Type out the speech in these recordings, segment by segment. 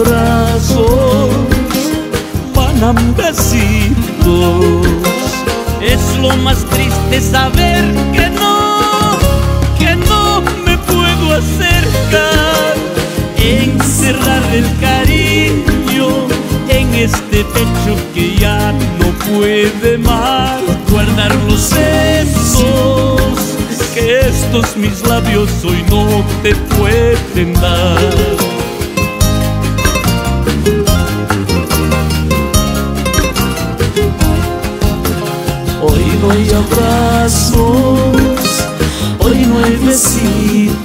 abrazos, mandan besitos. Es lo más triste saber que no. Este pecho que ya no puede más guardar los besos que estos mis labios hoy no te pueden dar. Hoy no hay abrazos, hoy no hay besitos.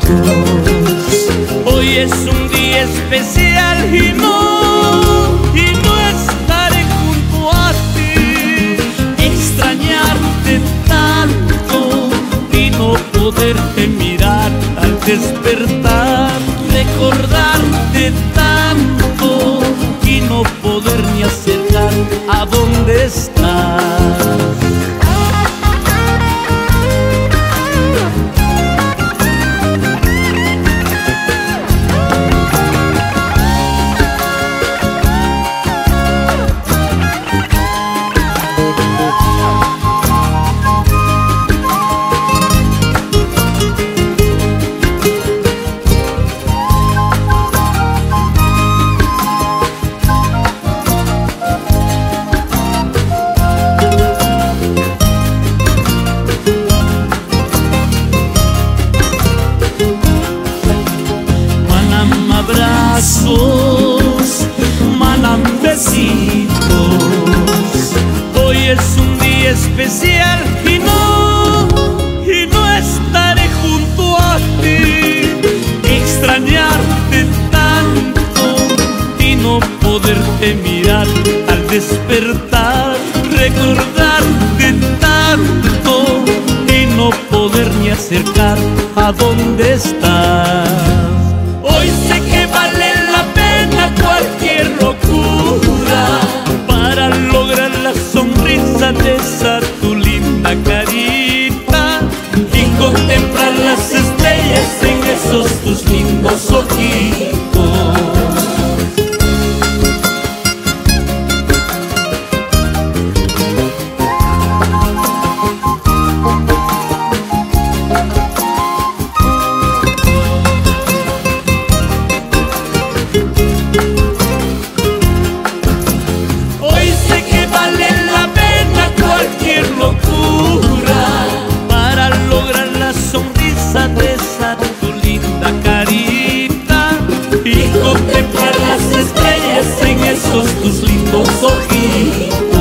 Hoy es un día especial y no, poderte mirar al despertar. Abrazos, manam besitos. Hoy es un día especial y no, y no estaré junto a ti. Extrañarte tanto y no poderte mirar al despertar. Recordarte tanto y no poder ni acercar a dónde estás. Carita y contemplar las estrellas en esos tus lindos ojos vou sorrir